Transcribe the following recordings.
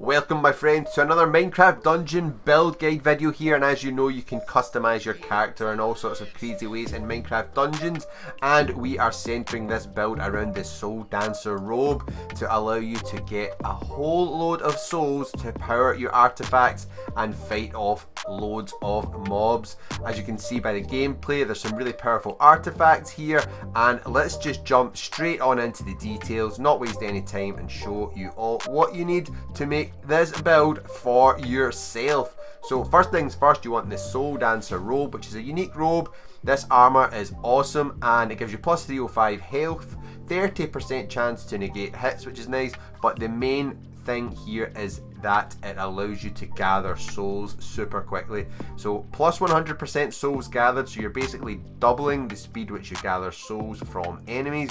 Welcome my friends to another Minecraft Dungeon build guide video here and as you know you can customize your character in all sorts of crazy ways in Minecraft Dungeons and we are centering this build around the Soul Dancer robe to allow you to get a whole load of souls to power your artifacts and fight off loads of mobs. As you can see by the gameplay there's some really powerful artifacts here and let's just jump straight on into the details not waste any time and show you all what you need to make this build for yourself. So first things first, you want the Soul Dancer robe, which is a unique robe. This armor is awesome and it gives you plus 305 health, 30% chance to negate hits, which is nice, but the main thing here is that it allows you to gather souls super quickly. So plus 100% souls gathered, so you're basically doubling the speed which you gather souls from enemies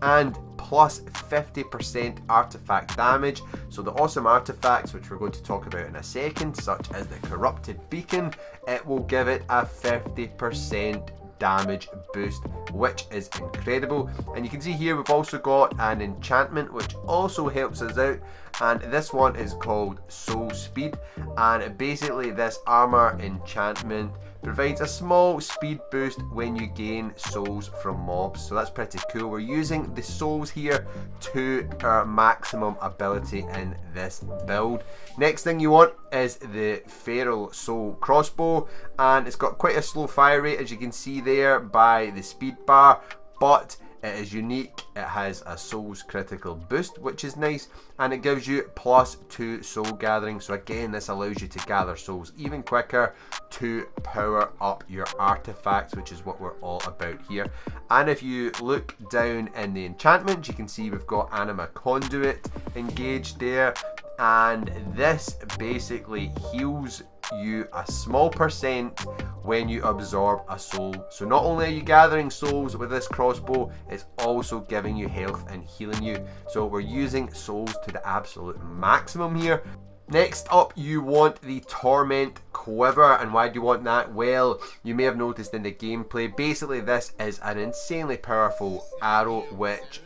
and plus 50% artifact damage. So the awesome artifacts, which we're going to talk about in a second, such as the Corrupted Beacon, it will give it a 50% damage boost which is incredible. And you can see here we've also got an enchantment which also helps us out. And this one is called soul speed. And basically this armor enchantment provides a small speed boost when you gain souls from mobs. So that's pretty cool. We're using the souls here to our maximum ability in this build. Next thing you want is the feral soul crossbow and it's got quite a slow fire rate as you can see there by the speed bar but it is unique, it has a Souls critical boost, which is nice, and it gives you plus 2 soul gathering. So again, this allows you to gather souls even quicker to power up your artifacts, which is what we're all about here. And if you look down in the enchantments, you can see we've got Anima Conduit engaged there. And this basically heals you a small percent when you absorb a soul. So not only are you gathering souls with this crossbow, it's also giving you health and healing you. So we're using souls to the absolute maximum here. Next up, you want the Torment Quiver. And why do you want that? Well, you may have noticed in the gameplay, basically this is an insanely powerful arrow which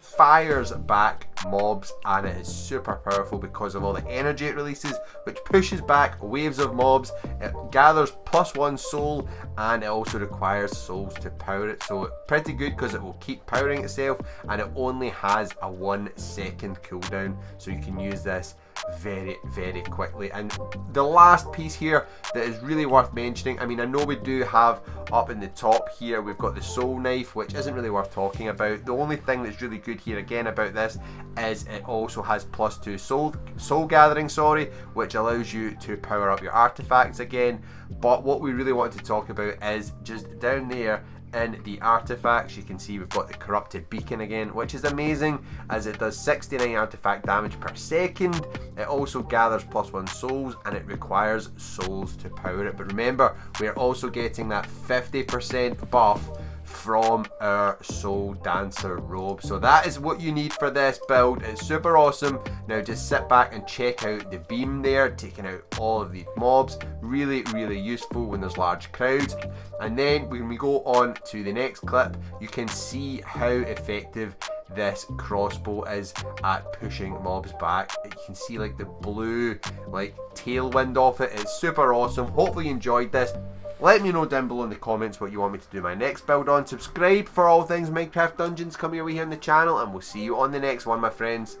fires back mobs and it is super powerful because of all the energy it releases which pushes back waves of mobs it gathers plus one soul and it also requires souls to power it so pretty good because it will keep powering itself and it only has a one second cooldown so you can use this very, very quickly. And the last piece here that is really worth mentioning, I mean, I know we do have up in the top here, we've got the soul knife, which isn't really worth talking about. The only thing that's really good here again about this is it also has plus two soul, soul gathering, sorry, which allows you to power up your artifacts again. But what we really want to talk about is just down there in the artifacts you can see we've got the corrupted beacon again which is amazing as it does 69 artifact damage per second it also gathers plus one souls and it requires souls to power it but remember we are also getting that 50% buff from our Soul Dancer robe. So that is what you need for this build. It's super awesome. Now just sit back and check out the beam there, taking out all of these mobs. Really, really useful when there's large crowds. And then when we go on to the next clip, you can see how effective this crossbow is at pushing mobs back. You can see like the blue like tailwind off it. It's super awesome. Hopefully you enjoyed this. Let me know down below in the comments what you want me to do my next build on. Subscribe for all things Minecraft Dungeons coming your way here on the channel and we'll see you on the next one my friends.